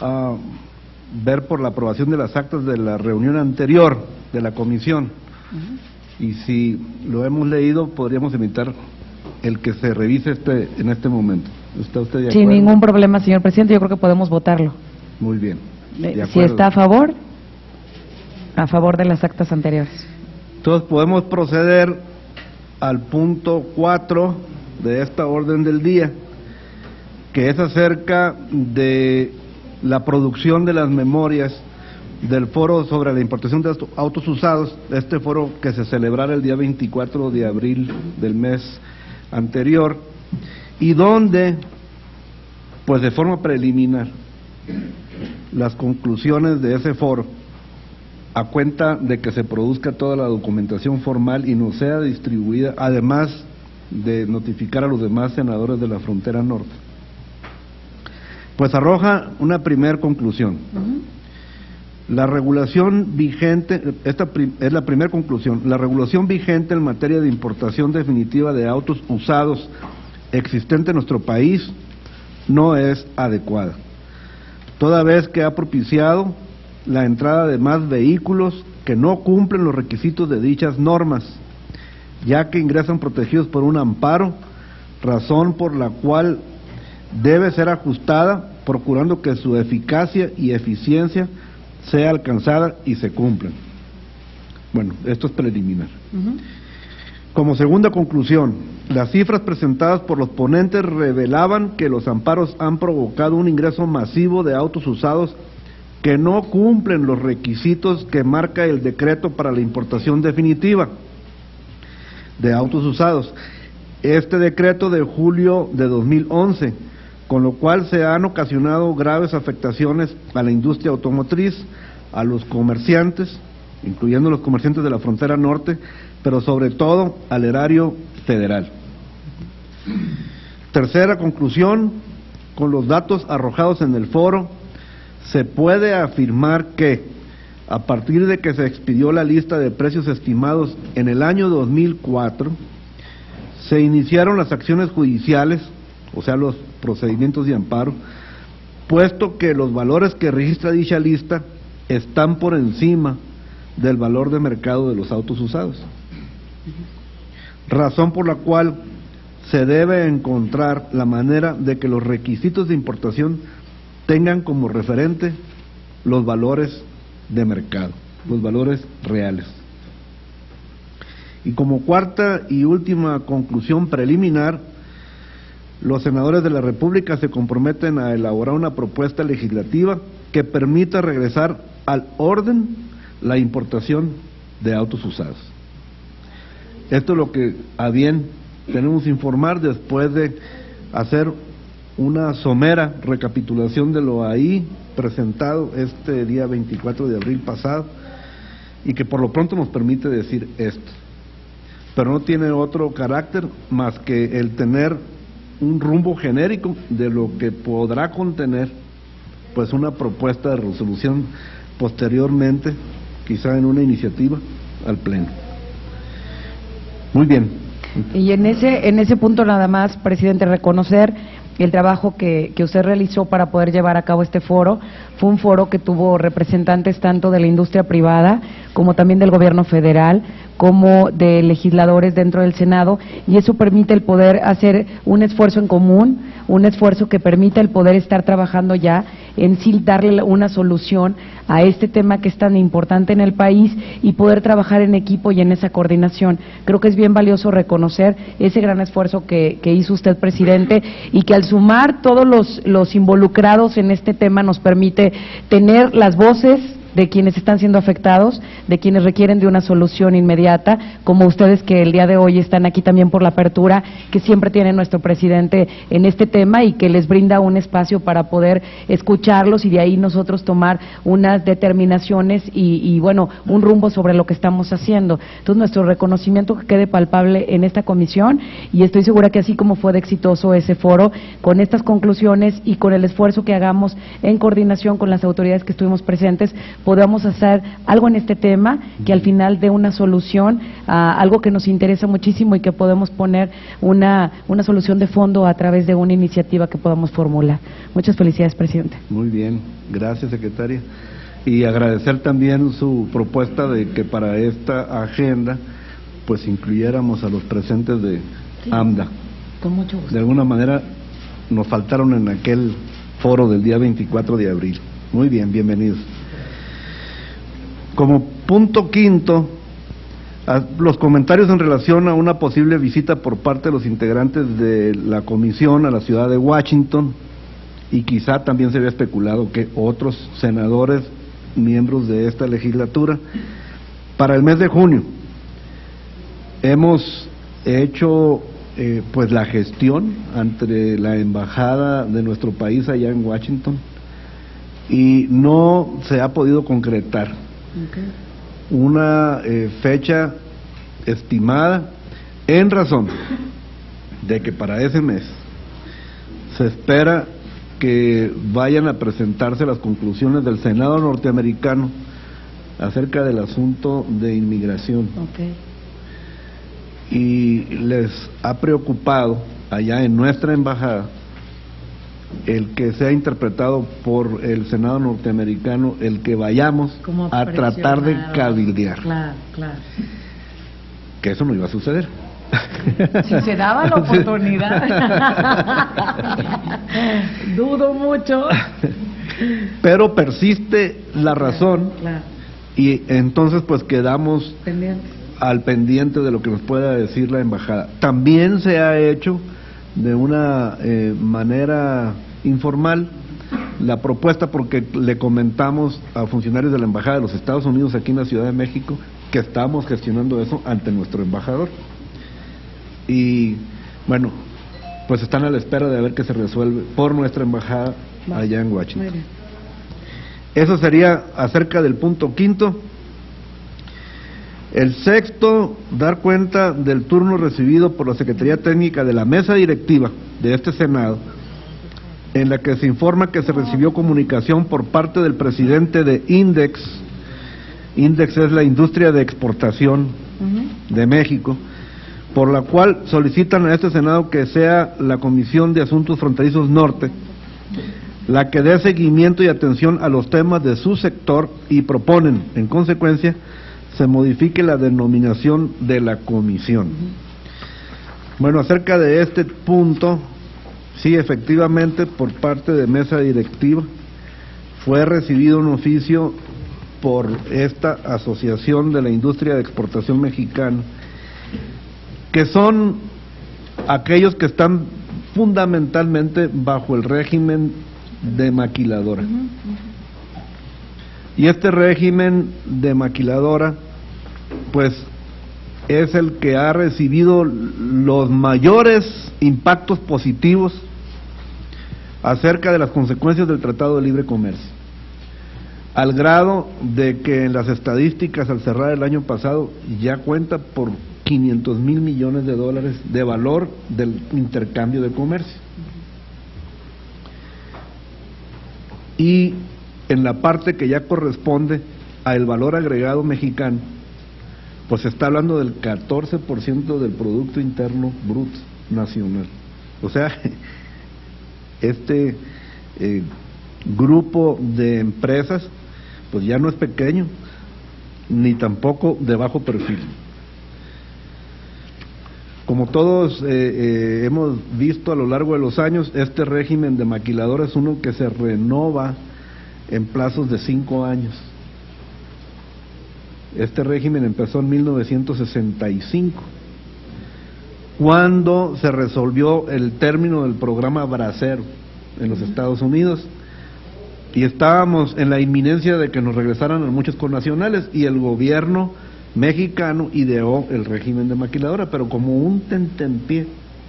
a ver por la aprobación de las actas de la reunión anterior de la comisión. Y si lo hemos leído, podríamos invitar el que se revise este en este momento. ¿Está usted de acuerdo? Sin ningún problema, señor presidente, yo creo que podemos votarlo. Muy bien. Eh, Si está a favor, a favor de las actas anteriores. Entonces podemos proceder al punto 4 de esta orden del día, que es acerca de la producción de las memorias del foro sobre la importación de auto- autos usados, este foro que se celebrara el día 24 de abril del mes anterior, y donde, pues de forma preliminar, las conclusiones de ese foro a cuenta de que se produzca toda la documentación formal y nos sea distribuida, además de notificar a los demás senadores de la frontera norte. Pues arroja una primer conclusión. La regulación vigente, esta es la primera conclusión, la regulación vigente en materia de importación definitiva de autos usados existente en nuestro país no es adecuada, toda vez que ha propiciado la entrada de más vehículos que no cumplen los requisitos de dichas normas, ya que ingresan protegidos por un amparo, razón por la cual debe ser ajustada, procurando que su eficacia y eficiencia sea alcanzada y se cumplan. Bueno, esto es preliminar. Como segunda conclusión, las cifras presentadas por los ponentes revelaban que los amparos han provocado un ingreso masivo de autos usados que no cumplen los requisitos que marca el decreto para la importación definitiva de autos usados. Este decreto de julio de 2011, con lo cual se han ocasionado graves afectaciones a la industria automotriz, a los comerciantes, incluyendo los comerciantes de la frontera norte, pero sobre todo al erario federal. Tercera conclusión, con los datos arrojados en el foro, se puede afirmar que, a partir de que se expidió la lista de precios estimados en el año 2004, se iniciaron las acciones judiciales, o sea, los procedimientos de amparo, puesto que los valores que registra dicha lista están por encima del valor de mercado de los autos usados. Razón por la cual se debe encontrar la manera de que los requisitos de importación tengan como referente los valores de mercado, los valores reales. Y como cuarta y última conclusión preliminar, los senadores de la República se comprometen a elaborar una propuesta legislativa que permita regresar al orden la importación de autos usados. Esto es lo que a bien tenemos que informar después de hacer una somera recapitulación de lo ahí presentado este día 24 de abril pasado y que por lo pronto nos permite decir esto. Pero no tiene otro carácter más que el tener un rumbo genérico de lo que podrá contener pues una propuesta de resolución posteriormente, quizá en una iniciativa al pleno. Muy bien. Y en ese, en ese punto nada más, presidente, reconocer el trabajo que, que usted realizó para poder llevar a cabo este foro. Fue un foro que tuvo representantes tanto de la industria privada como también del gobierno federal, como de legisladores dentro del Senado, y eso permite el poder hacer un esfuerzo en común, un esfuerzo que permita el poder estar trabajando ya en sí darle una solución a este tema que es tan importante en el país y poder trabajar en equipo y en esa coordinación. Creo que es bien valioso reconocer ese gran esfuerzo que, que hizo usted, presidente, y que al sumar todos los, los involucrados en este tema nos permite tener las voces de quienes están siendo afectados, de quienes requieren de una solución inmediata, como ustedes que el día de hoy están aquí también por la apertura que siempre tiene nuestro presidente en este tema y que les brinda un espacio para poder escucharlos y de ahí nosotros tomar unas determinaciones y, bueno, un rumbo sobre lo que estamos haciendo. Entonces, nuestro reconocimiento que quede palpable en esta comisión y estoy segura que así como fue de exitoso ese foro, con estas conclusiones y con el esfuerzo que hagamos en coordinación con las autoridades que estuvimos presentes, podamos hacer algo en este tema que al final dé una solución a algo que nos interesa muchísimo y que podemos poner una, una solución de fondo a través de una iniciativa que podamos formular. Muchas felicidades, presidente. Muy bien, gracias, secretaria. Y agradecer también su propuesta de que para esta agenda pues incluyéramos a los presentes de AMDA. Con mucho gusto. De alguna manera nos faltaron en aquel foro del día 24 de abril. Muy bien, bienvenidos. Como punto quinto, los comentarios en relación a una posible visita por parte de los integrantes de la comisión a la ciudad de Washington y quizá también se había especulado que otros senadores, miembros de esta legislatura, para el mes de junio. Hemos hecho eh, pues la gestión ante la embajada de nuestro país allá en Washington y no se ha podido concretar una eh, fecha estimada en razón de que para ese mes se espera que vayan a presentarse las conclusiones del Senado norteamericano acerca del asunto de inmigración. Y les ha preocupado allá en nuestra embajada el que sea interpretado por el Senado norteamericano, el que vayamos a tratar de cabildear. Claro, claro. Que eso no iba a suceder. Si se daba la oportunidad. Dudo mucho. Pero persiste la razón. Y entonces pues quedamos al pendiente de lo que nos pueda decir la embajada. También se ha hecho de una eh, manera informal la propuesta porque le comentamos a funcionarios de la Embajada de los Estados Unidos aquí en la Ciudad de México que estamos gestionando eso ante nuestro embajador. Y bueno, pues están a la espera de ver qué se resuelve por nuestra embajada allá en Washington. Eso sería acerca del punto quinto. El sexto, dar cuenta del turno recibido por la Secretaría Técnica de la Mesa Directiva de este Senado, en la que se informa que se recibió comunicación por parte del presidente de INDEX, INDEX es la industria de exportación de México, por la cual solicitan a este Senado que sea la Comisión de Asuntos Fronterizos Norte la que dé seguimiento y atención a los temas de su sector y proponen, en consecuencia, se modifique la denominación de la comisión. Bueno, acerca de este punto, sí, efectivamente, por parte de mesa directiva, fue recibido un oficio por esta Asociación de la Industria de Exportación Mexicana, que son aquellos que están fundamentalmente bajo el régimen de maquiladora. Y este régimen de maquiladora, pues es el que ha recibido los mayores impactos positivos acerca de las consecuencias del Tratado de Libre Comercio, al grado de que en las estadísticas al cerrar el año pasado ya cuenta por 500 mil millones de dólares de valor del intercambio de comercio. Y en la parte que ya corresponde al valor agregado mexicano, pues se está hablando del 14% del Producto Interno Bruto Nacional. O sea, este eh, grupo de empresas, pues ya no es pequeño, ni tampoco de bajo perfil. Como todos eh, eh, hemos visto a lo largo de los años, este régimen de maquiladora es uno que se renova en plazos de cinco años. Este régimen empezó en 1965, cuando se resolvió el término del programa Bracero en los Estados Unidos y estábamos en la inminencia de que nos regresaran a muchos connacionales y el gobierno mexicano ideó el régimen de maquiladora, pero como un tentempié,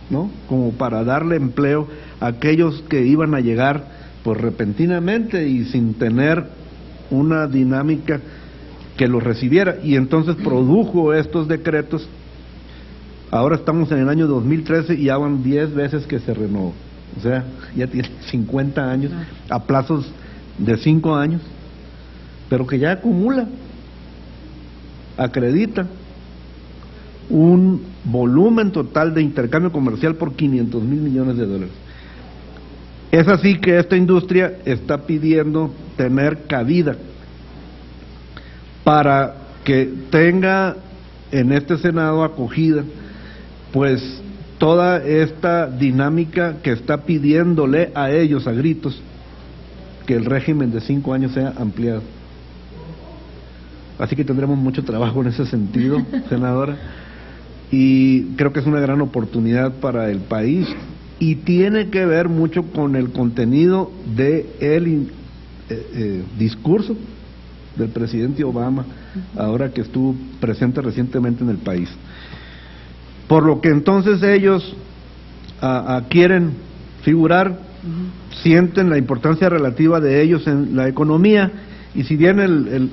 ¿no? Como para darle empleo a aquellos que iban a llegar pues repentinamente y sin tener una dinámica que los recibiera y entonces produjo estos decretos. Ahora estamos en el año 2013 y ya van 10 veces que se renovó. O sea, ya tiene 50 años a plazos de 5 años pero que ya acumula, acredita un volumen total de intercambio comercial por 500 mil millones de dólares. Es así que esta industria está pidiendo tener cabida para que tenga en este Senado acogida, pues toda esta dinámica que está pidiéndole a ellos a gritos que el régimen de cinco años sea ampliado. Así que tendremos mucho trabajo en ese sentido, senadora, y creo que es una gran oportunidad para el país y tiene que ver mucho con el contenido del de eh, eh, discurso del presidente Obama, ahora que estuvo presente recientemente en el país. Por lo que entonces ellos quieren figurar, sienten la importancia relativa de ellos en la economía, y si bien el,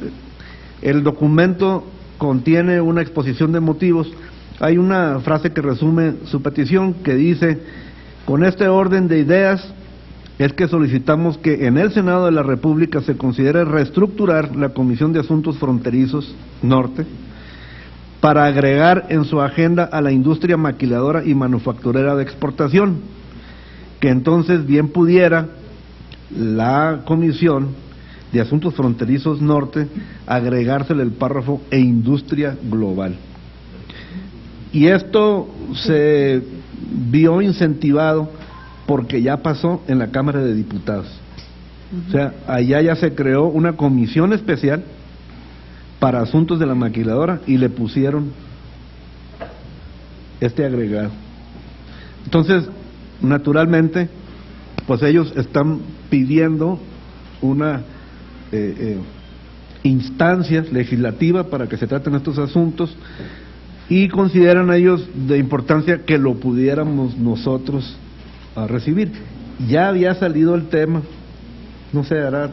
el documento contiene una exposición de motivos, hay una frase que resume su petición que dice, con este orden de ideas, es que solicitamos que en el Senado de la República se considere reestructurar la Comisión de Asuntos Fronterizos Norte para agregar en su agenda a la industria maquiladora y manufacturera de exportación, que entonces bien pudiera la Comisión de Asuntos Fronterizos Norte agregársele el párrafo e industria global. Y esto se vio incentivado porque ya pasó en la Cámara de Diputados. O sea, allá ya se creó una comisión especial para asuntos de la maquiladora y le pusieron este agregado. Entonces, naturalmente, pues ellos están pidiendo una eh, eh, instancia legislativa para que se traten estos asuntos y consideran ellos de importancia que lo pudiéramos nosotros a recibir. Ya había salido el tema, no sé, hará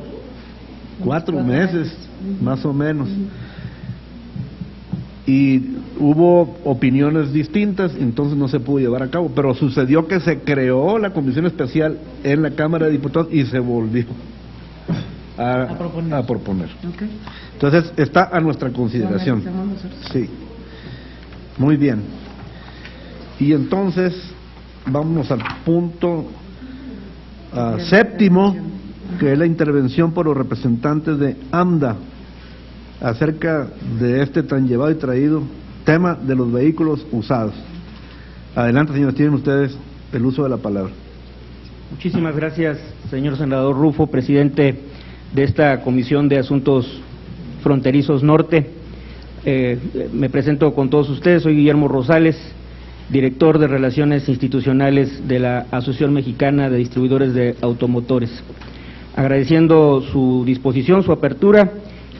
cuatro meses, más o menos. Y hubo opiniones distintas, entonces no se pudo llevar a cabo. Pero sucedió que se creó la comisión especial en la Cámara de Diputados y se volvió a, proponer. Entonces está a nuestra consideración. Sí. Muy bien. Y entonces Vamos al punto séptimo, que es la intervención por los representantes de AMDA acerca de este tan llevado y traído tema de los vehículos usados. Adelante, señores, tienen ustedes el uso de la palabra. Muchísimas gracias, señor senador Rufo, presidente de esta Comisión de Asuntos Fronterizos Norte. Eh, me presento con todos ustedes, soy Guillermo Rosales, director de Relaciones Institucionales de la Asociación Mexicana de Distribuidores de Automotores. Agradeciendo su disposición, su apertura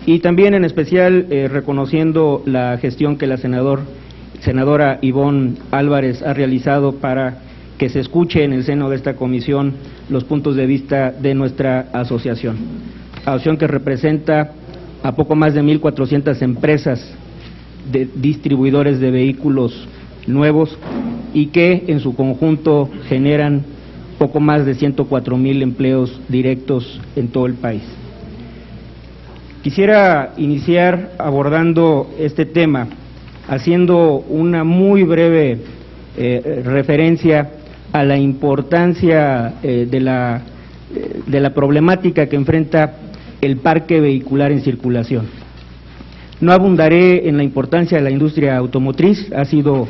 y también en especial eh, reconociendo la gestión que la senador, senadora Ivonne Álvarez ha realizado para que se escuche en el seno de esta comisión los puntos de vista de nuestra asociación. Asociación que representa a poco más de 1.400 empresas de distribuidores de vehículos nuevos y que en su conjunto generan poco más de 104 mil empleos directos en todo el país. Quisiera iniciar abordando este tema haciendo una muy breve eh, referencia a la importancia eh, de, la, eh, de la problemática que enfrenta el parque vehicular en circulación. No abundaré en la importancia de la industria automotriz, ha sido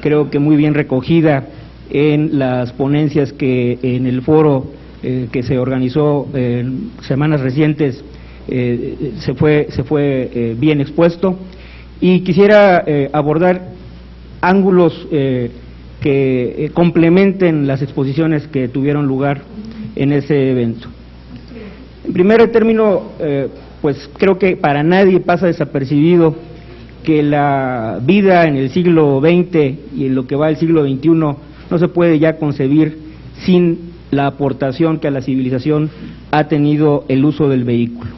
creo que muy bien recogida en las ponencias que en el foro eh, que se organizó en semanas recientes eh, se fue, se fue eh, bien expuesto. Y quisiera abordar ángulos que complementen las exposiciones que tuvieron lugar en ese evento. En primer término, pues creo que para nadie pasa desapercibido que la vida en el siglo XX y en lo que va al siglo XXI no se puede ya concebir sin la aportación que a la civilización ha tenido el uso del vehículo.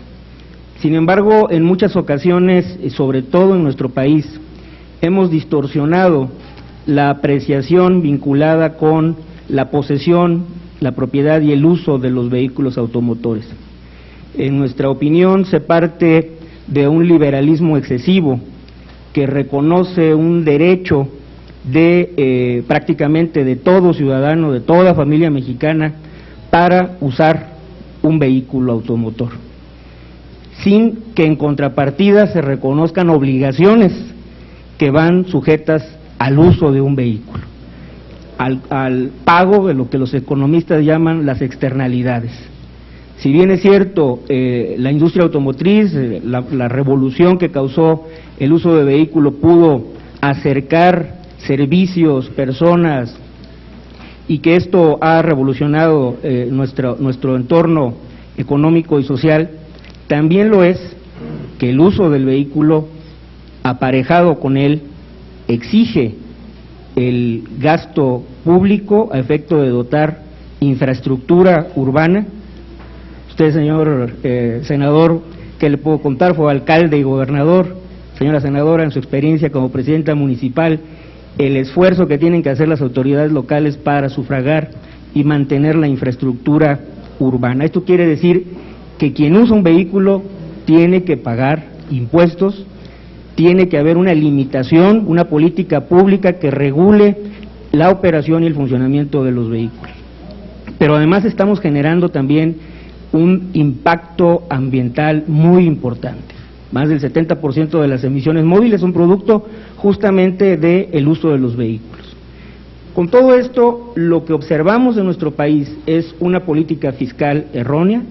Sin embargo, en muchas ocasiones, sobre todo en nuestro país, hemos distorsionado la apreciación vinculada con la posesión, la propiedad y el uso de los vehículos automotores. En nuestra opinión, se parte de un liberalismo excesivo que reconoce un derecho de eh, prácticamente de todo ciudadano, de toda familia mexicana, para usar un vehículo automotor, sin que en contrapartida se reconozcan obligaciones que van sujetas al uso de un vehículo, al, pago de lo que los economistas llaman las externalidades. Si bien es cierto, eh, la industria automotriz, eh, la, revolución que causó el uso de vehículo pudo acercar servicios, personas, y que esto ha revolucionado eh, nuestro, nuestro entorno económico y social, también lo es que el uso del vehículo aparejado con él exige el gasto público a efecto de dotar infraestructura urbana. Usted, señor eh, senador, que le puedo contar, fue alcalde y gobernador. Señora senadora, en su experiencia como presidenta municipal, el esfuerzo que tienen que hacer las autoridades locales para sufragar y mantener la infraestructura urbana. Esto quiere decir que quien usa un vehículo tiene que pagar impuestos, tiene que haber una limitación, una política pública que regule la operación y el funcionamiento de los vehículos. Pero además estamos generando también un impacto ambiental muy importante. Más del 70% de las emisiones móviles son producto justamente del uso de los vehículos. Con todo esto, lo que observamos en nuestro país es una política fiscal errónea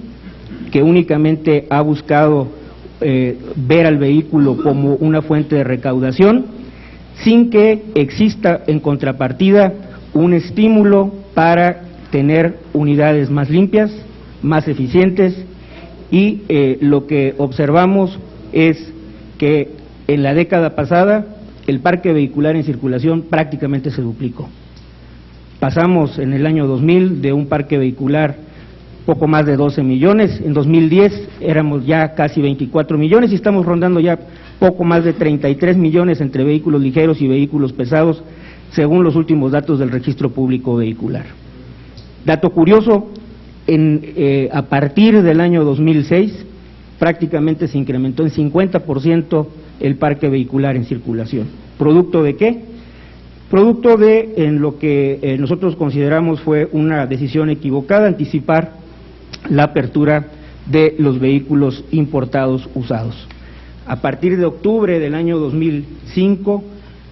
que únicamente ha buscado eh, ver al vehículo como una fuente de recaudación, sin que exista en contrapartida un estímulo para tener unidades más limpias, más eficientes y eh, lo que observamos es que en la década pasada el parque vehicular en circulación prácticamente se duplicó. Pasamos en el año 2000 de un parque vehicular poco más de 12 millones. En 2010 éramos ya casi 24 millones y estamos rondando ya poco más de 33 millones entre vehículos ligeros y vehículos pesados, según los últimos datos del registro público vehicular. Dato curioso, en, eh, a partir del año 2006 prácticamente se incrementó en 50% el parque vehicular en circulación. ¿Producto de qué? Producto de en lo que eh, nosotros consideramos fue una decisión equivocada, anticipar la apertura de los vehículos importados usados. A partir de octubre del año 2005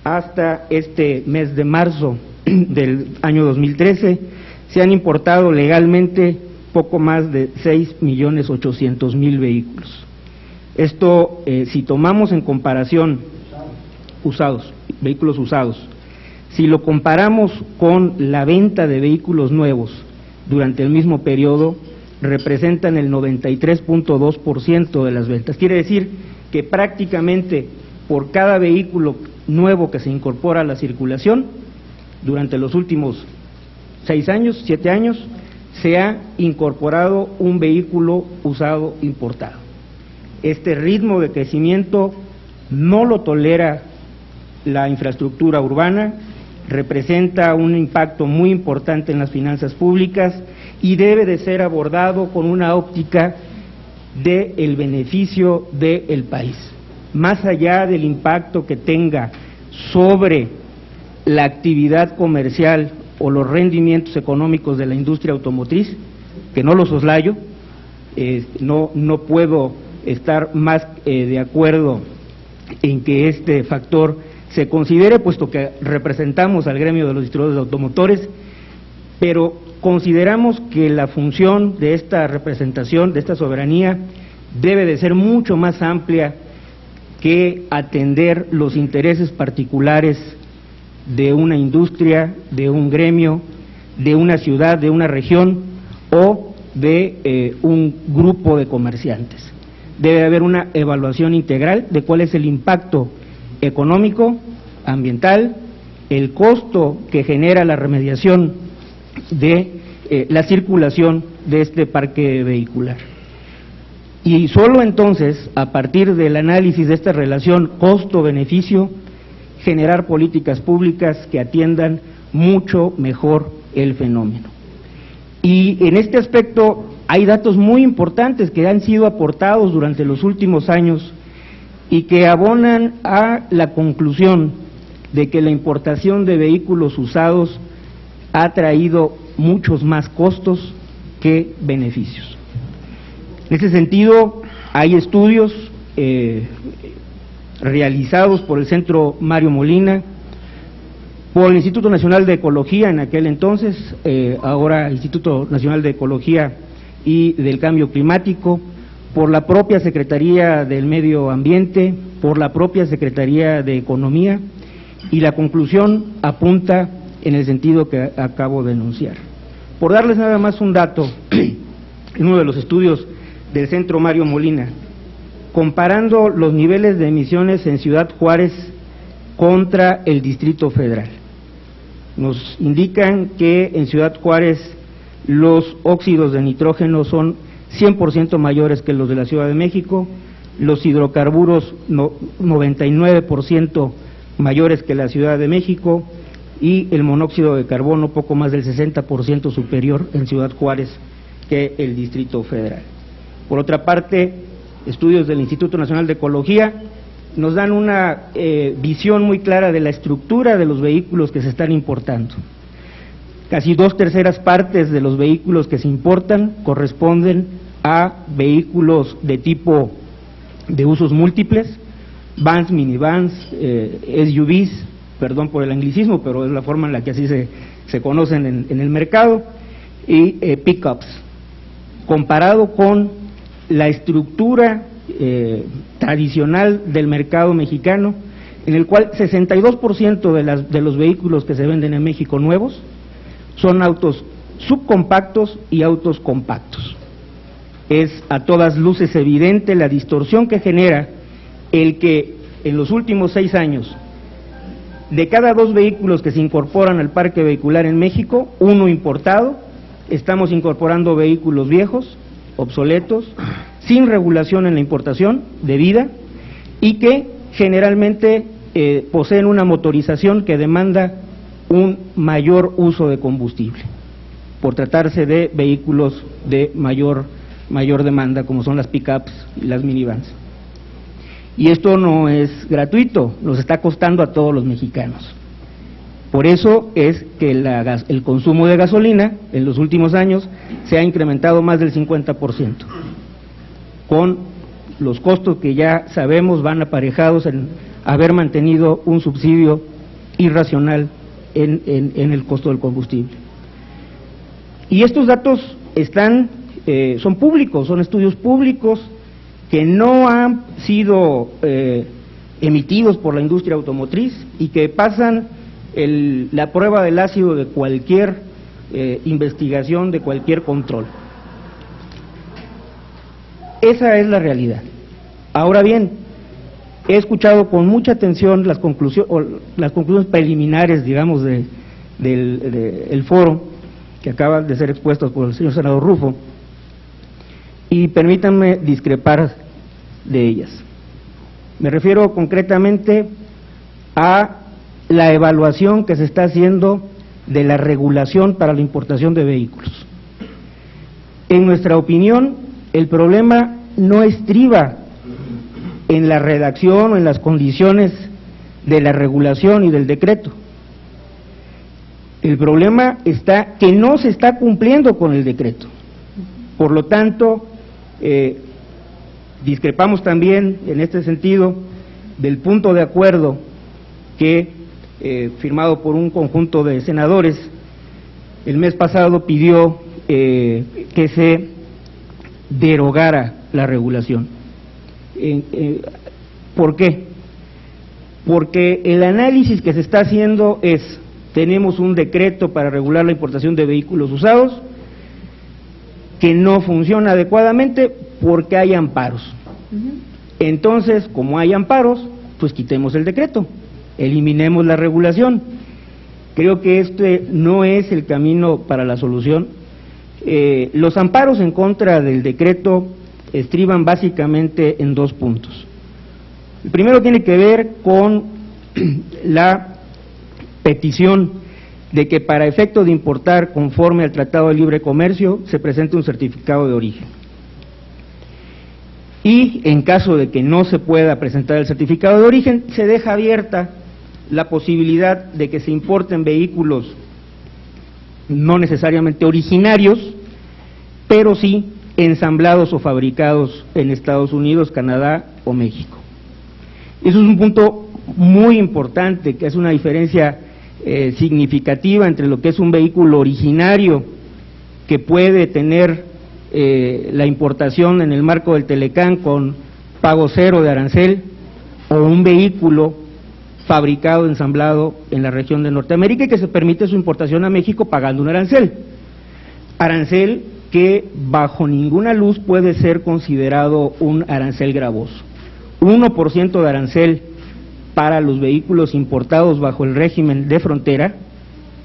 hasta este mes de marzo del año 2013 se han importado legalmente poco más de 6 millones 800 mil vehículos. Esto, eh, si tomamos en comparación usados, vehículos usados, si lo comparamos con la venta de vehículos nuevos durante el mismo periodo, representan el 93.2% de las ventas. Quiere decir que prácticamente por cada vehículo nuevo que se incorpora a la circulación, durante los últimos seis años, siete años, se ha incorporado un vehículo usado importado. Este ritmo de crecimiento no lo tolera la infraestructura urbana, representa un impacto muy importante en las finanzas públicas y debe de ser abordado con una óptica del el beneficio del país. Más allá del impacto que tenga sobre la actividad comercial o los rendimientos económicos de la industria automotriz, que no los soslayo, eh, no, no puedo estar más eh, de acuerdo en que este factor se considere, puesto que representamos al gremio de los distribuidores de automotores, pero consideramos que la función de esta representación, de esta soberanía, debe de ser mucho más amplia que atender los intereses particulares de una industria, de un gremio, de una ciudad, de una región o de eh, un grupo de comerciantes. Debe haber una evaluación integral de cuál es el impacto económico, ambiental, el costo que genera la remediación de eh, la circulación de este parque vehicular. Y solo entonces, a partir del análisis de esta relación costo-beneficio, generar políticas públicas que atiendan mucho mejor el fenómeno. Y en este aspecto hay datos muy importantes que han sido aportados durante los últimos años y que abonan a la conclusión de que la importación de vehículos usados ha traído muchos más costos que beneficios. En ese sentido, hay estudios eh, realizados por el Centro Mario Molina, por el Instituto Nacional de Ecología en aquel entonces, eh, ahora Instituto Nacional de Ecología y del Cambio Climático, por la propia Secretaría del Medio Ambiente, por la propia Secretaría de Economía, y la conclusión apunta en el sentido que acabo de enunciar. Por darles nada más un dato, en uno de los estudios del Centro Mario Molina, comparando los niveles de emisiones en Ciudad Juárez contra el Distrito Federal. Nos indican que en Ciudad Juárez los óxidos de nitrógeno son 100% mayores que los de la Ciudad de México, los hidrocarburos 99% mayores que la Ciudad de México y el monóxido de carbono poco más del 60% superior en Ciudad Juárez que el Distrito Federal. Por otra parte, estudios del Instituto Nacional de Ecología nos dan una eh, visión muy clara de la estructura de los vehículos que se están importando. Casi dos terceras partes de los vehículos que se importan corresponden a vehículos de tipo de usos múltiples, vans, minivans, eh, SUVs, perdón por el anglicismo, pero es la forma en la que así se, se conocen en, el mercado, y eh, pickups, comparado con la estructura eh, tradicional del mercado mexicano, en el cual 62% de, las, de los vehículos que se venden en México nuevos son autos subcompactos y autos compactos. Es a todas luces evidente la distorsión que genera el que en los últimos seis años, de cada dos vehículos que se incorporan al parque vehicular en México, uno importado, estamos incorporando vehículos viejos, obsoletos, sin regulación en la importación debida y que generalmente eh, poseen una motorización que demanda un mayor uso de combustible, por tratarse de vehículos de mayor, mayor demanda, como son las pickups y las minivans. Y esto no es gratuito, nos está costando a todos los mexicanos. Por eso es que el consumo de gasolina en los últimos años se ha incrementado más del 50%, con los costos que ya sabemos van aparejados en haber mantenido un subsidio irracional en, el costo del combustible. Y estos datos están, eh, son públicos, son estudios públicos que no han sido eh, emitidos por la industria automotriz y que pasan la prueba del ácido de cualquier eh, investigación, de cualquier control. Esa es la realidad. Ahora bien, he escuchado con mucha atención las, las conclusiones preliminares, digamos, de, del foro que acaban de ser expuestos por el señor senador Rufo, y permítanme discrepar de ellas. Me refiero concretamente a la evaluación que se está haciendo de la regulación para la importación de vehículos. En nuestra opinión, el problema no estriba en la redacción o en las condiciones de la regulación y del decreto. El problema está que no se está cumpliendo con el decreto. Por lo tanto, eh, discrepamos también en este sentido del punto de acuerdo que, eh, firmado por un conjunto de senadores, el mes pasado pidió eh, que se derogara la regulación. ¿Por qué? Porque el análisis que se está haciendo es, tenemos un decreto para regular la importación de vehículos usados, que no funciona adecuadamente porque hay amparos. Entonces, como hay amparos, pues quitemos el decreto, eliminemos la regulación. Creo que este no es el camino para la solución. Eh, los amparos en contra del decreto estriban básicamente en dos puntos. El primero tiene que ver con la petición de que para efecto de importar conforme al Tratado de Libre Comercio se presente un certificado de origen. Y en caso de que no se pueda presentar el certificado de origen, se deja abierta la posibilidad de que se importen vehículos no necesariamente originarios, pero sí ensamblados o fabricados en Estados Unidos, Canadá o México. Eso es un punto muy importante, que es una diferencia eh, significativa entre lo que es un vehículo originario que puede tener eh, la importación en el marco del Telecán con pago cero de arancel o un vehículo fabricado, ensamblado en la región de Norteamérica y que se permite su importación a México pagando un arancel. Arancel que bajo ninguna luz puede ser considerado un arancel gravoso. 1% de arancel para los vehículos importados bajo el régimen de frontera,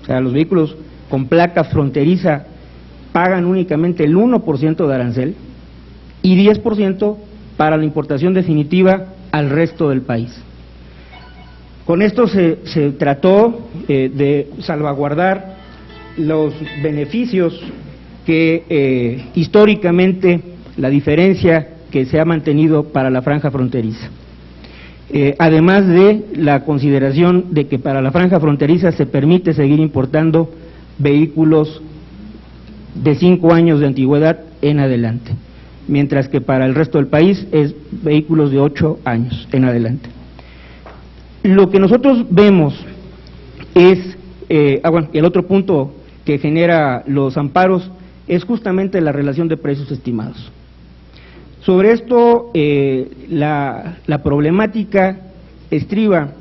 o sea, los vehículos con placa fronteriza pagan únicamente el 1% de arancel y 10% para la importación definitiva al resto del país. Con esto se, trató eh, de salvaguardar los beneficios que eh, históricamente la diferencia que se ha mantenido para la franja fronteriza. Eh, además de la consideración de que para la franja fronteriza se permite seguir importando vehículos de cinco años de antigüedad en adelante, mientras que para el resto del país es vehículos de ocho años en adelante. Lo que nosotros vemos es, eh, ah, el otro punto que genera los amparos es justamente la relación de precios estimados. Sobre esto, eh, la, la problemática estriba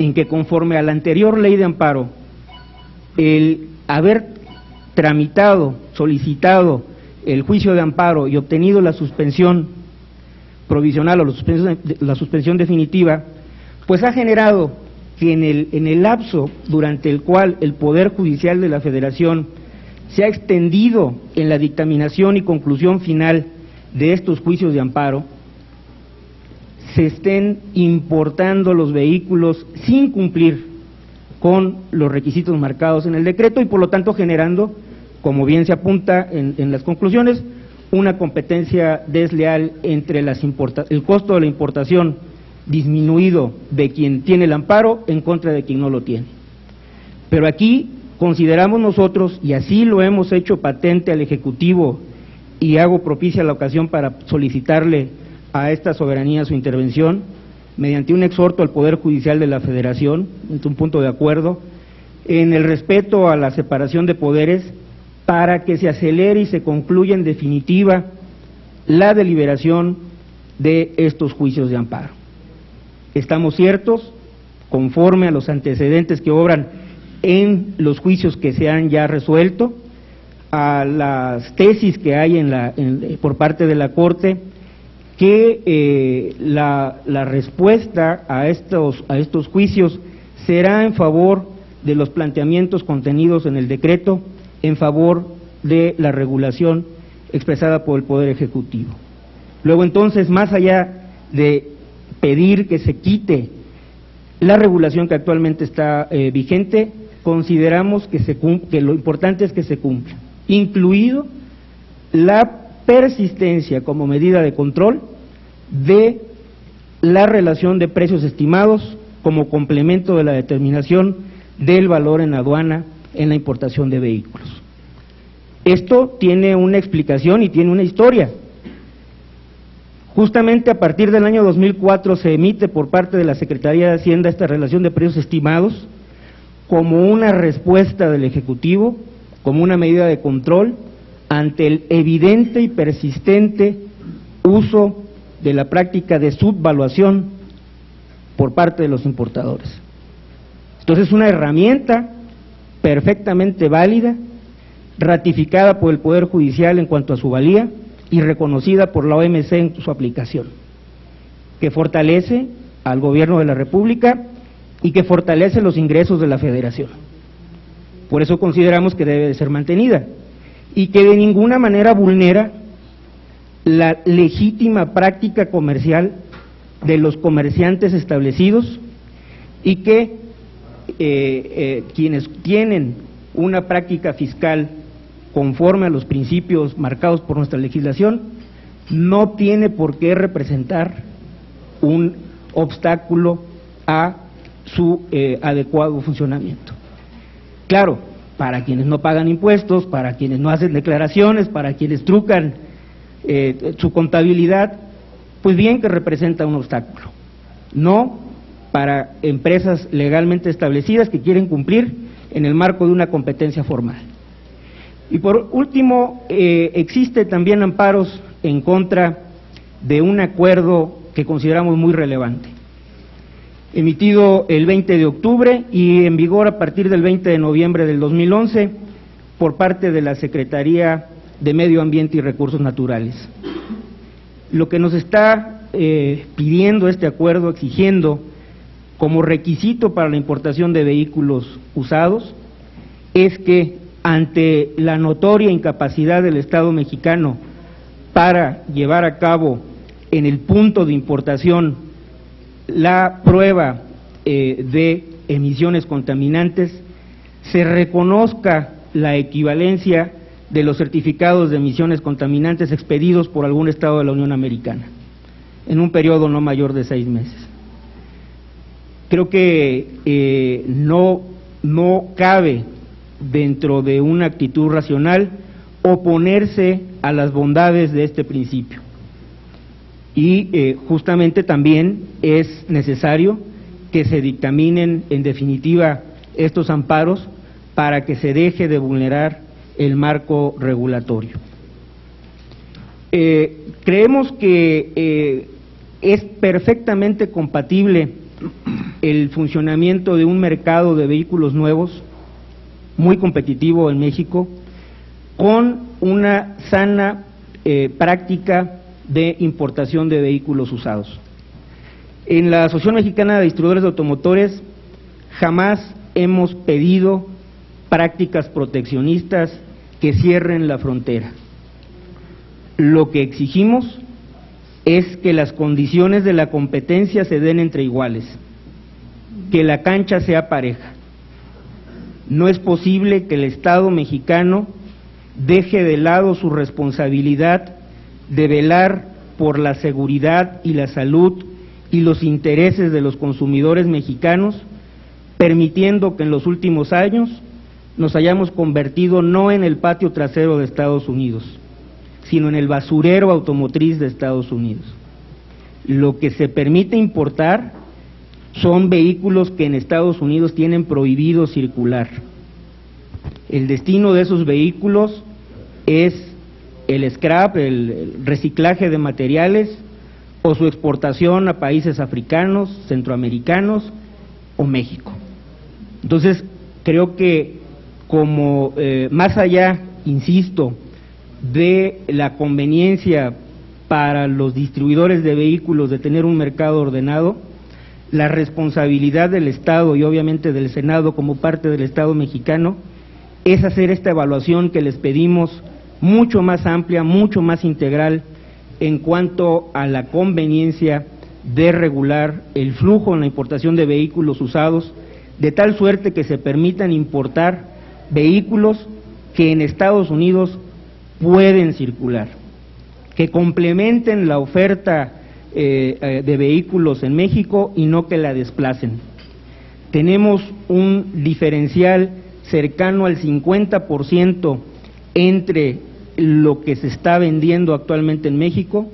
en que conforme a la anterior ley de amparo, el haber tramitado, solicitado el juicio de amparo y obtenido la suspensión provisional o la suspensión, la suspensión definitiva, pues ha generado que en el, en el lapso durante el cual el Poder Judicial de la Federación se ha extendido en la dictaminación y conclusión final de estos juicios de amparo, se estén importando los vehículos sin cumplir con los requisitos marcados en el decreto y por lo tanto generando, como bien se apunta en, en las conclusiones, una competencia desleal entre las el costo de la importación disminuido de quien tiene el amparo en contra de quien no lo tiene. Pero aquí consideramos nosotros, y así lo hemos hecho patente al Ejecutivo y hago propicia la ocasión para solicitarle a esta soberanía su intervención, mediante un exhorto al Poder Judicial de la Federación, es un punto de acuerdo, en el respeto a la separación de poderes para que se acelere y se concluya en definitiva la deliberación de estos juicios de amparo. Estamos ciertos, conforme a los antecedentes que obran en los juicios que se han ya resuelto, a las tesis que hay en la, por parte de la Corte, que eh, la, la, respuesta a estos, a estos juicios será en favor de los planteamientos contenidos en el decreto, en favor de la regulación expresada por el Poder Ejecutivo. Luego entonces, más allá de pedir que se quite la regulación que actualmente está eh, vigente, consideramos que, se que lo importante es que se cumpla, incluido la persistencia como medida de control de la relación de precios estimados como complemento de la determinación del valor en aduana en la importación de vehículos. Esto tiene una explicación y tiene una historia. Justamente a partir del año 2004 se emite por parte de la Secretaría de Hacienda esta relación de precios estimados como una respuesta del Ejecutivo, como una medida de control ante el evidente y persistente uso de la práctica de subvaluación por parte de los importadores. Entonces es una herramienta perfectamente válida, ratificada por el Poder Judicial en cuanto a su valía, y reconocida por la OMC en su aplicación, que fortalece al gobierno de la República y que fortalece los ingresos de la Federación. Por eso consideramos que debe de ser mantenida y que de ninguna manera vulnera la legítima práctica comercial de los comerciantes establecidos y que eh, quienes tienen una práctica fiscal conforme a los principios marcados por nuestra legislación, no tiene por qué representar un obstáculo a su adecuado funcionamiento. Claro, para quienes no pagan impuestos, para quienes no hacen declaraciones, para quienes trucan eh, su contabilidad, pues bien que representa un obstáculo. No para empresas legalmente establecidas que quieren cumplir en el marco de una competencia formal. Y por último, eh, existe también amparos en contra de un acuerdo que consideramos muy relevante emitido el 20 de octubre y en vigor a partir del 20 de noviembre del 2011 por parte de la Secretaría de Medio Ambiente y Recursos Naturales. Lo que nos está eh, pidiendo este acuerdo, exigiendo como requisito para la importación de vehículos usados, es que ante la notoria incapacidad del Estado mexicano para llevar a cabo en el punto de importación la prueba eh, de emisiones contaminantes, se reconozca la equivalencia de los certificados de emisiones contaminantes expedidos por algún Estado de la Unión Americana, en un periodo no mayor de seis meses. Creo que eh, no, no cabe dentro de una actitud racional oponerse a las bondades de este principio y eh, justamente también es necesario que se dictaminen en definitiva estos amparos para que se deje de vulnerar el marco regulatorio. Eh, creemos que eh, es perfectamente compatible el funcionamiento de un mercado de vehículos nuevos muy competitivo en México con una sana práctica de importación de vehículos usados. En la Asociación Mexicana de Distribuidores de Automotores jamás hemos pedido prácticas proteccionistas que cierren la frontera. Lo que exigimos es que las condiciones de la competencia se den entre iguales, que la cancha sea pareja. No es posible que el Estado mexicano deje de lado su responsabilidad de velar por la seguridad y la salud y los intereses de los consumidores mexicanos, permitiendo que en los últimos años nos hayamos convertido no en el patio trasero de Estados Unidos, sino en el basurero automotriz de Estados Unidos. Lo que se permite importar son vehículos que en Estados Unidos tienen prohibido circular. El destino de esos vehículos es el scrap, el, reciclaje de materiales o su exportación a países africanos, centroamericanos o México. Entonces, creo que como eh, más allá, insisto, de la conveniencia para los distribuidores de vehículos de tener un mercado ordenado, la responsabilidad del Estado y obviamente del Senado como parte del Estado mexicano es hacer esta evaluación que les pedimos mucho más amplia, mucho más integral en cuanto a la conveniencia de regular el flujo en la importación de vehículos usados, de tal suerte que se permitan importar vehículos que en Estados Unidos pueden circular, que complementen la oferta eh, eh, de vehículos en México y no que la desplacen. Tenemos un diferencial cercano al 50% entre lo que se está vendiendo actualmente en México.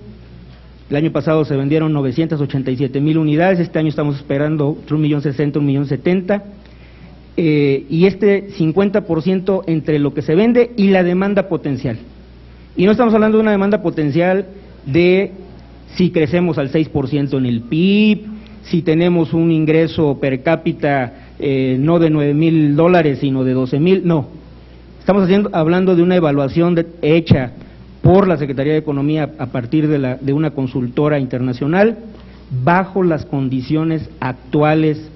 El año pasado se vendieron 987 mil unidades, este año estamos esperando entre un millón sesenta, un millón setenta, eh, y este 50% entre lo que se vende y la demanda potencial. Y no estamos hablando de una demanda potencial de si crecemos al 6% en el PIB, si tenemos un ingreso per cápita eh, no de 9 mil dólares, sino de 12 mil, no, Estamos haciendo, hablando de una evaluación hecha por la Secretaría de Economía a partir de, la, de una consultora internacional bajo las condiciones actuales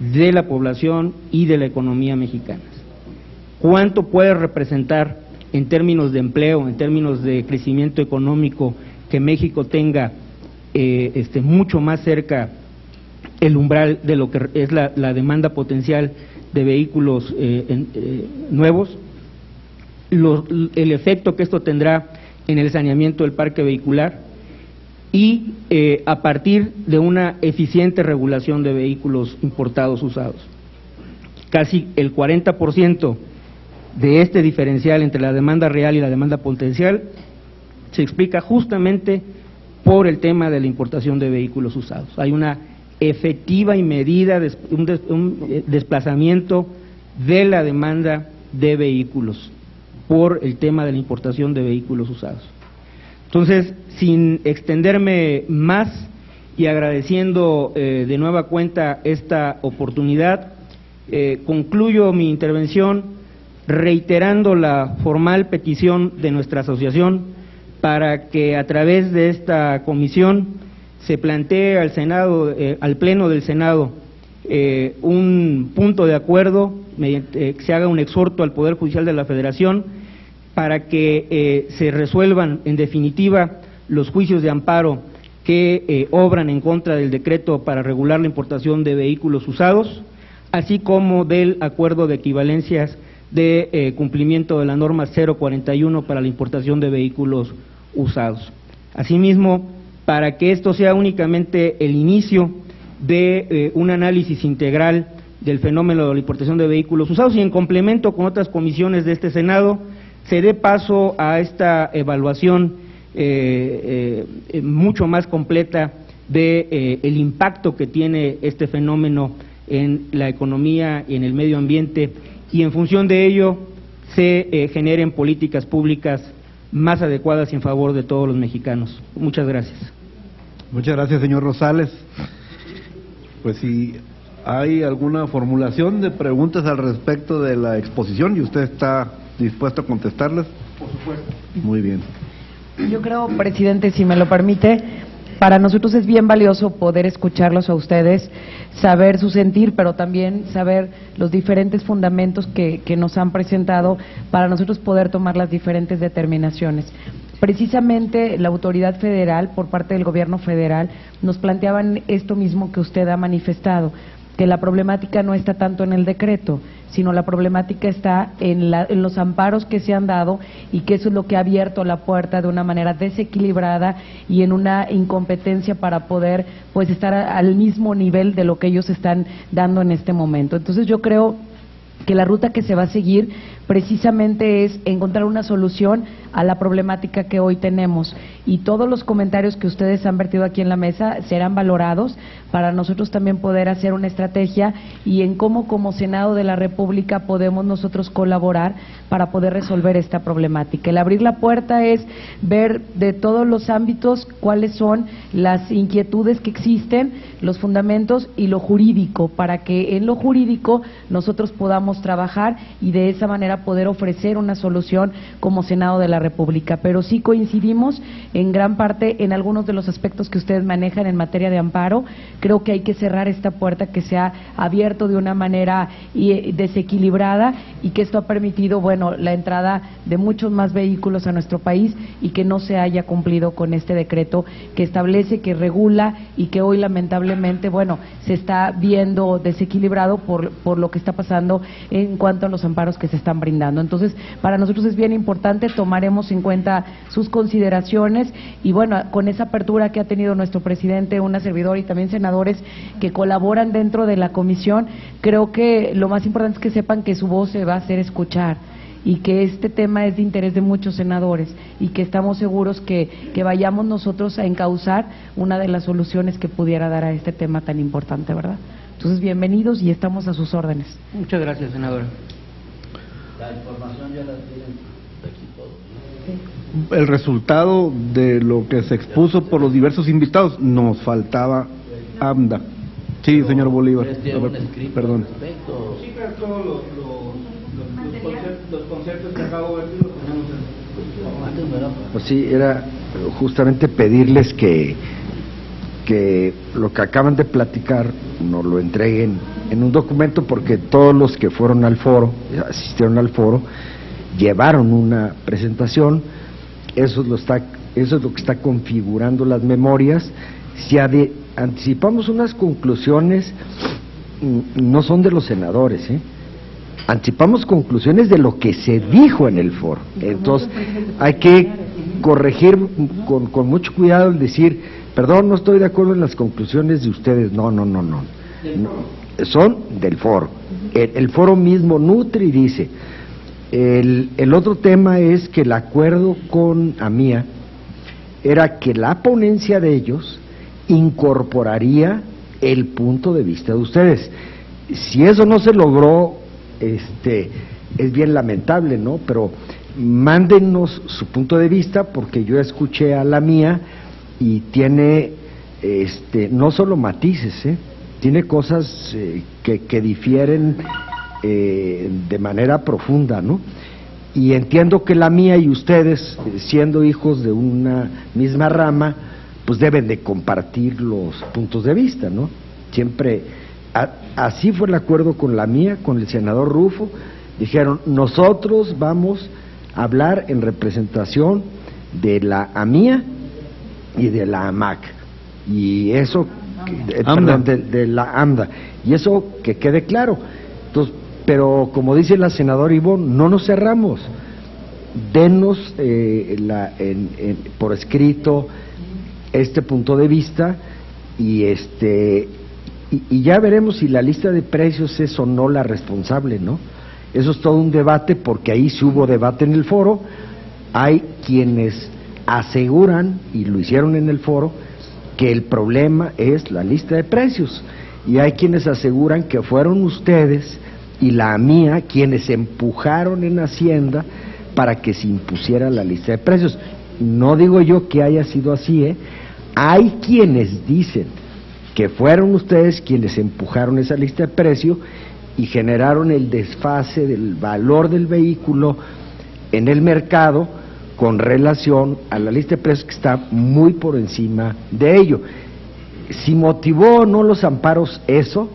de la población y de la economía mexicana. ¿Cuánto puede representar en términos de empleo, en términos de crecimiento económico, que México tenga eh, este, mucho más cerca el umbral de lo que es la, demanda potencial de vehículos nuevos, el efecto que esto tendrá en el saneamiento del parque vehicular y a partir de una eficiente regulación de vehículos importados usados. Casi el 40% de este diferencial entre la demanda real y la demanda potencial se explica justamente por el tema de la importación de vehículos usados. Hay una efectiva y medida, un eh, desplazamiento de la demanda de vehículos por el tema de la importación de vehículos usados. Entonces, sin extenderme más y agradeciendo eh, de nueva cuenta esta oportunidad, eh, concluyo mi intervención reiterando la formal petición de nuestra asociación para que a través de esta comisión se plantee al Senado, eh, al Pleno del Senado, eh, un punto de acuerdo, mediante, que se haga un exhorto al Poder Judicial de la Federación para que eh, se resuelvan en definitiva los juicios de amparo que obran en contra del decreto para regular la importación de vehículos usados, así como del acuerdo de equivalencias de eh, cumplimiento de la norma 041 para la importación de vehículos usados. Asimismo, para que esto sea únicamente el inicio de eh, un análisis integral del fenómeno de la importación de vehículos usados y en complemento con otras comisiones de este Senado, se dé paso a esta evaluación eh, mucho más completa de el impacto que tiene este fenómeno en la economía y en el medio ambiente y en función de ello se eh, generen políticas públicas más adecuadas y en favor de todos los mexicanos. Muchas gracias. Muchas gracias, señor Rosales. Pues si hay alguna formulación de preguntas al respecto de la exposición y usted está dispuesto a contestarlas. Por supuesto. Muy bien. Yo creo, presidente, si me lo permite, para nosotros es bien valioso poder escucharlos a ustedes, saber su sentir, pero también saber los diferentes fundamentos que, que nos han presentado para nosotros poder tomar las diferentes determinaciones. Precisamente la autoridad federal, por parte del gobierno federal, nos planteaban esto mismo que usted ha manifestado, que la problemática no está tanto en el decreto, sino la problemática está en, los amparos que se han dado y que eso es lo que ha abierto la puerta de una manera desequilibrada y en una incompetencia para poder pues estar al mismo nivel de lo que ellos están dando en este momento. Entonces yo creo que la ruta que se va a seguir precisamente es encontrar una solución a la problemática que hoy tenemos. Y todos los comentarios que ustedes han vertido aquí en la mesa serán valorados para nosotros también poder hacer una estrategia y en cómo como Senado de la República podemos nosotros colaborar para poder resolver esta problemática. El abrir la puerta es ver de todos los ámbitos cuáles son las inquietudes que existen, los fundamentos y lo jurídico, para que en lo jurídico nosotros podamos trabajar y de esa manera poder ofrecer una solución como Senado de la República. Pero sí coincidimos en gran parte en algunos de los aspectos que ustedes manejan en materia de amparo. Creo que hay que cerrar esta puerta que se ha abierto de una manera eh, desequilibrada y que esto ha permitido, bueno, la entrada de muchos más vehículos a nuestro país y que no se haya cumplido con este decreto que establece, que regula y que hoy lamentablemente, bueno, se está viendo desequilibrado por, por lo que está pasando en cuanto a los amparos que se están brindando. Entonces, para nosotros es bien importante, tomaremos en cuenta sus consideraciones y bueno, con esa apertura que ha tenido nuestro presidente, una servidora y también senadores que colaboran dentro de la comisión, creo que lo más importante es que sepan que su voz se va a hacer escuchar y que este tema es de interés de muchos senadores y que estamos seguros que, que, vayamos nosotros a encauzar una de las soluciones que pudiera dar a este tema tan importante, ¿verdad? Entonces, bienvenidos y estamos a sus órdenes. Muchas gracias, senadora. La información ya la tienen aquí todos. El resultado de lo que se expuso por los diversos invitados, nos faltaba AMDA. Sí, señor Bolívar. Perdón. Sí, pero todos los, los, conceptos, que acabo de decir los tenemos en... Pues sí, era justamente pedirles que que lo que acaban de platicar nos lo entreguen en un documento porque todos los que fueron al foro, asistieron al foro, llevaron una presentación, eso es lo, está, eso es lo que está configurando las memorias, de anticipamos unas conclusiones, mm, no son de los senadores, ¿eh? anticipamos conclusiones de lo que se dijo en el foro. Entonces, hay que corregir con, con mucho cuidado el decir, perdón, no estoy de acuerdo en las conclusiones de ustedes. No, no, no, no. son del foro. El, el, foro mismo nutre y dice. El, el otro tema es que el acuerdo con AMIA era que la ponencia de ellos incorporaría el punto de vista de ustedes. Si eso no se logró, este, es bien lamentable, ¿no? Pero mándenos su punto de vista porque yo escuché a la mía y tiene este, no solo matices, ¿eh? tiene cosas eh, que, que, difieren eh, de manera profunda, ¿no? Y entiendo que la mía y ustedes, siendo hijos de una misma rama, pues deben de compartir los puntos de vista, ¿no? Siempre, a, así fue el acuerdo con la mía, con el senador Rufo, dijeron, nosotros vamos a hablar en representación de la AMIA y de la AMAC, y eso, eh, perdón, de, de, la AMDA, y eso que quede claro. Entonces, pero como dice la senadora Ivonne, no nos cerramos, denos eh, la, en, por escrito, este punto de vista y este y, y, ya veremos si la lista de precios es o no la responsable, ¿no? Eso es todo un debate porque ahí sí hubo debate en el foro. Hay quienes aseguran, y lo hicieron en el foro, que el problema es la lista de precios. Y hay quienes aseguran que fueron ustedes y la mía quienes empujaron en Hacienda para que se impusiera la lista de precios. No digo yo que haya sido así, ¿eh? Hay quienes dicen que fueron ustedes quienes empujaron esa lista de precios y generaron el desfase del valor del vehículo en el mercado con relación a la lista de precios que está muy por encima de ello. Si motivó o no los amparos eso,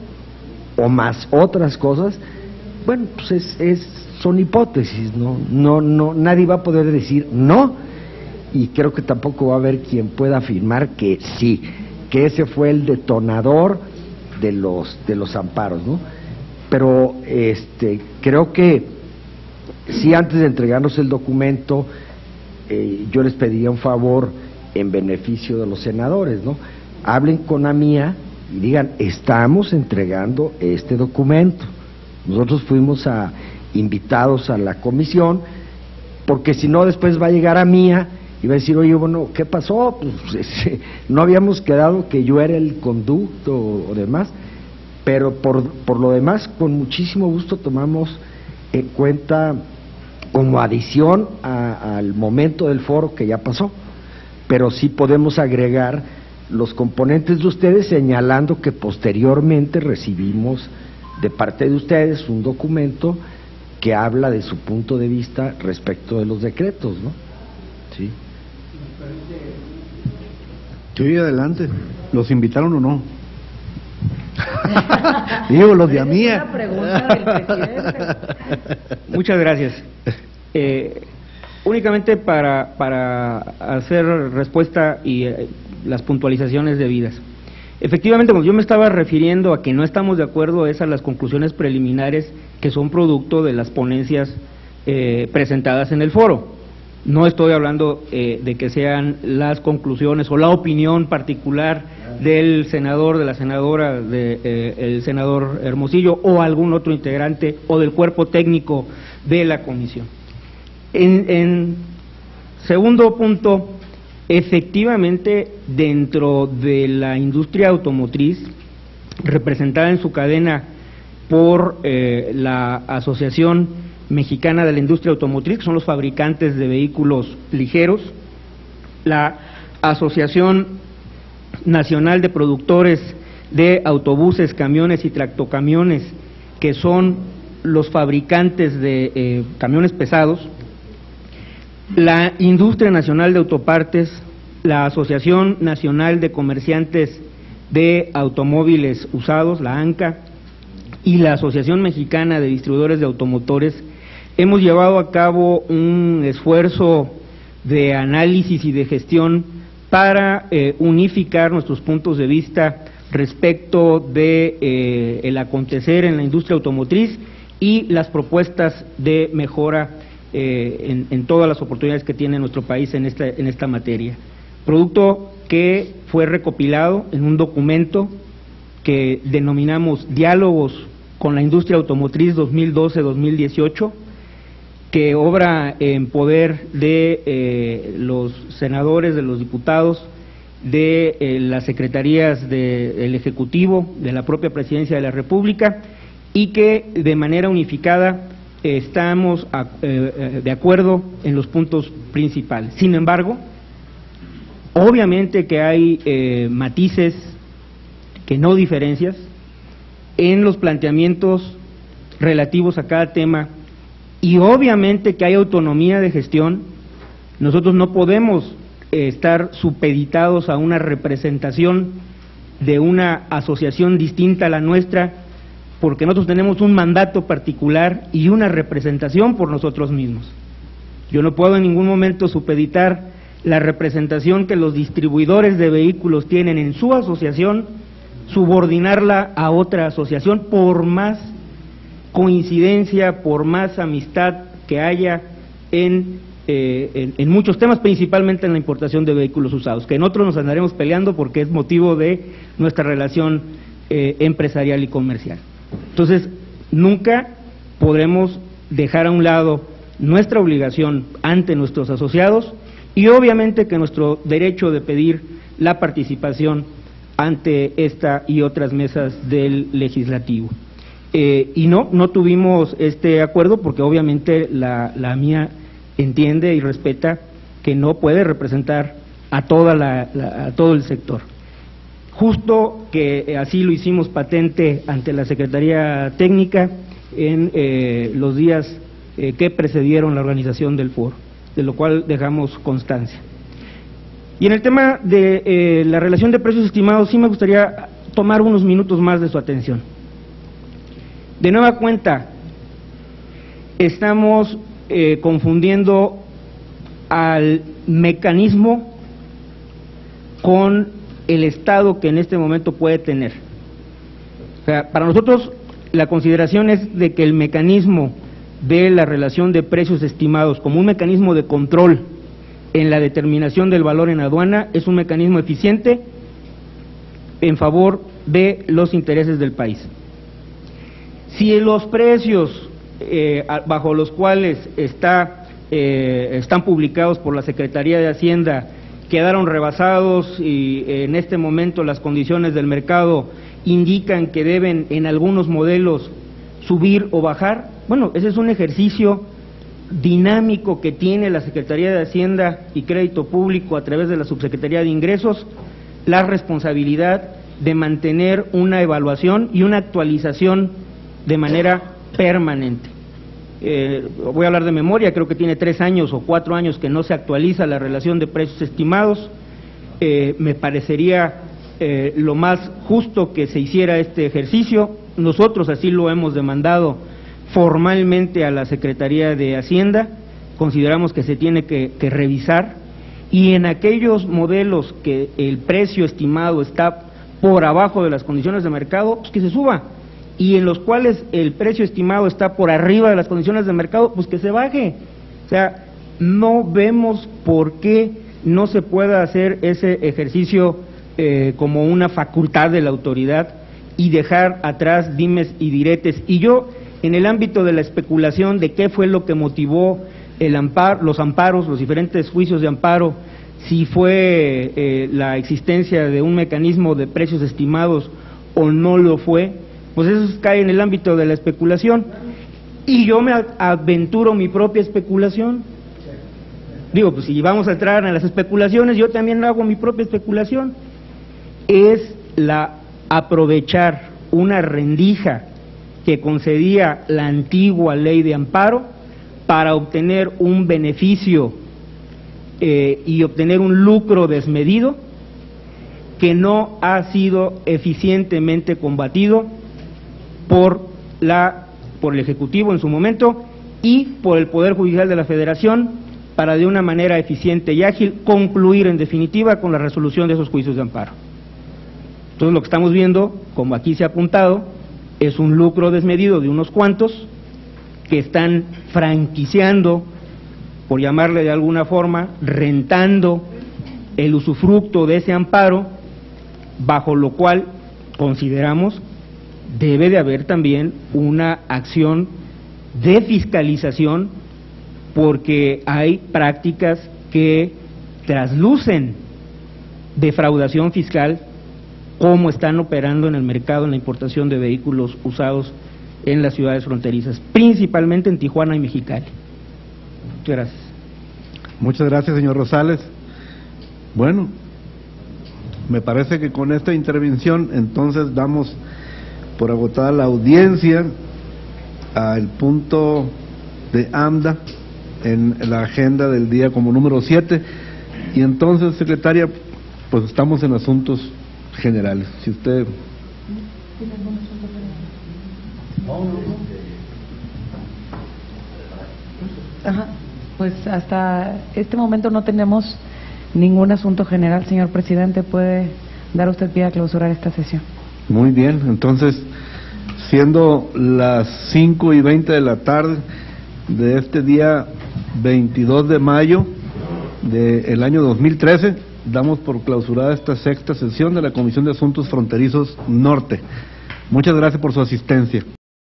o más otras cosas, bueno, pues es, es, son hipótesis, ¿no? No, no, nadie va a poder decir no, y creo que tampoco va a haber quien pueda afirmar que sí, que ese fue el detonador de los, de los amparos, ¿no? Pero este, creo que si antes de entregarnos el documento, eh, yo les pediría un favor en beneficio de los senadores, ¿no? Hablen con AMIA y digan, estamos entregando este documento. Nosotros fuimos a, invitados a la comisión, porque si no después va a llegar a Mía y va a decir, oye, bueno, ¿qué pasó? Pues no habíamos quedado que yo era el conducto o, demás, pero por, por lo demás, con muchísimo gusto tomamos en cuenta como adición a, al momento del foro que ya pasó, pero sí podemos agregar los componentes de ustedes señalando que posteriormente recibimos de parte de ustedes un documento que habla de su punto de vista respecto de los decretos, ¿no? Sí. Sí, adelante. ¿Los invitaron o no? Digo, los de a mía. Muchas gracias. Eh, únicamente para, para hacer respuesta y eh, las puntualizaciones debidas. Efectivamente, yo me estaba refiriendo a que no estamos de acuerdo es a las conclusiones preliminares que son producto de las ponencias eh, presentadas en el foro. No estoy hablando eh, de que sean las conclusiones o la opinión particular del senador, de la senadora, del de, eh, senador Hermosillo o algún otro integrante o del cuerpo técnico de la comisión. En, en segundo punto, efectivamente dentro de la industria automotriz, representada en su cadena por eh, la Asociación Mexicana de la Industria Automotriz, que son los fabricantes de vehículos ligeros, la Asociación Nacional de Productores de Autobuses, Camiones y Tractocamiones, que son los fabricantes de eh, camiones pesados, la Industria Nacional de Autopartes, la Asociación Nacional de Comerciantes de Automóviles Usados, la ANCA, y la Asociación Mexicana de Distribuidores de Automotores, hemos llevado a cabo un esfuerzo de análisis y de gestión para eh, unificar nuestros puntos de vista respecto de eh, el acontecer en la industria automotriz y las propuestas de mejora eh, en, todas las oportunidades que tiene nuestro país en esta, en esta materia. Producto que fue recopilado en un documento que denominamos Diálogos con la Industria Automotriz 2012-2018, que obra en poder de eh, los senadores, de los diputados, de eh, las secretarías del Ejecutivo, de la propia Presidencia de la República, y que de manera unificada estamos eh, de acuerdo en los puntos principales. Sin embargo, obviamente que hay matices, que no diferencias, en los planteamientos relativos a cada tema y obviamente que hay autonomía de gestión, nosotros no podemos eh, estar supeditados a una representación de una asociación distinta a la nuestra, porque nosotros tenemos un mandato particular y una representación por nosotros mismos. Yo no puedo en ningún momento supeditar la representación que los distribuidores de vehículos tienen en su asociación, subordinarla a otra asociación, por más coincidencia, por más amistad que haya en, eh, muchos temas, principalmente en la importación de vehículos usados, que en otros nos andaremos peleando porque es motivo de nuestra relación eh, empresarial y comercial. Entonces, nunca podremos dejar a un lado nuestra obligación ante nuestros asociados y obviamente que nuestro derecho de pedir la participación ante esta y otras mesas del legislativo. Eh, y no, no tuvimos este acuerdo porque obviamente la, la, mía entiende y respeta que no puede representar a, toda la, a todo el sector. Justo que así lo hicimos patente ante la Secretaría Técnica en eh, los días eh, que precedieron la organización del foro, de lo cual dejamos constancia. Y en el tema de la relación de precios estimados, sí me gustaría tomar unos minutos más de su atención. De nueva cuenta, estamos eh, confundiendo al mecanismo con el estado que en este momento puede tener. para nosotros la consideración es de que el mecanismo de la relación de precios estimados como un mecanismo de control en la determinación del valor en aduana es un mecanismo eficiente en favor de los intereses del país. Si los precios eh, bajo los cuales está, eh, están publicados por la Secretaría de Hacienda quedaron rebasados y en este momento las condiciones del mercado indican que deben en algunos modelos subir o bajar, bueno, ese es un ejercicio dinámico que tiene la Secretaría de Hacienda y Crédito Público a través de la Subsecretaría de Ingresos, la responsabilidad de mantener una evaluación y una actualización de manera permanente. Eh, voy a hablar de memoria, creo que tiene tres años o cuatro años que no se actualiza la relación de precios estimados. Eh, me parecería eh, lo más justo que se hiciera este ejercicio. Nosotros así lo hemos demandado formalmente a la Secretaría de Hacienda. Consideramos que se tiene que, que revisar y en aquellos modelos que el precio estimado está por abajo de las condiciones de mercado, pues que se suba y en los cuales el precio estimado está por arriba de las condiciones de mercado, pues que se baje. O sea, no vemos por qué no se pueda hacer ese ejercicio eh, como una facultad de la autoridad y dejar atrás dimes y diretes. Y yo, en el ámbito de la especulación de qué fue lo que motivó el amparo, los amparos, los diferentes juicios de amparo, si fue eh, la existencia de un mecanismo de precios estimados o no lo fue, pues eso cae en el ámbito de la especulación. Y yo me aventuro mi propia especulación. Digo, pues si vamos a entrar en las especulaciones, yo también hago mi propia especulación. Es la aprovechar una rendija que concedía la antigua ley de amparo para obtener un beneficio eh, y obtener un lucro desmedido que no ha sido eficientemente combatido por, la, por el Ejecutivo en su momento y por el Poder Judicial de la Federación para de una manera eficiente y ágil concluir en definitiva con la resolución de esos juicios de amparo. Entonces lo que estamos viendo, como aquí se ha apuntado, es un lucro desmedido de unos cuantos que están franquiciando, por llamarle de alguna forma, rentando el usufructo de ese amparo, bajo lo cual consideramos debe de haber también una acción de fiscalización porque hay prácticas que traslucen defraudación fiscal como están operando en el mercado en la importación de vehículos usados en las ciudades fronterizas, principalmente en Tijuana y Mexicali. Muchas gracias. Muchas gracias, señor Rosales. Bueno, me parece que con esta intervención entonces damos por agotada la audiencia al punto de AMDA en la agenda del día como número 7 y entonces, secretaria, pues estamos en asuntos generales. Si usted... Ajá. Pues hasta este momento no tenemos ningún asunto general, señor presidente. ¿Puede dar usted pie a clausurar esta sesión? Muy bien, entonces, siendo las 5 y 20 de la tarde de este día 22 de mayo del año 2013, damos por clausurada esta sexta sesión de la Comisión de Asuntos Fronterizos Norte. Muchas gracias por su asistencia.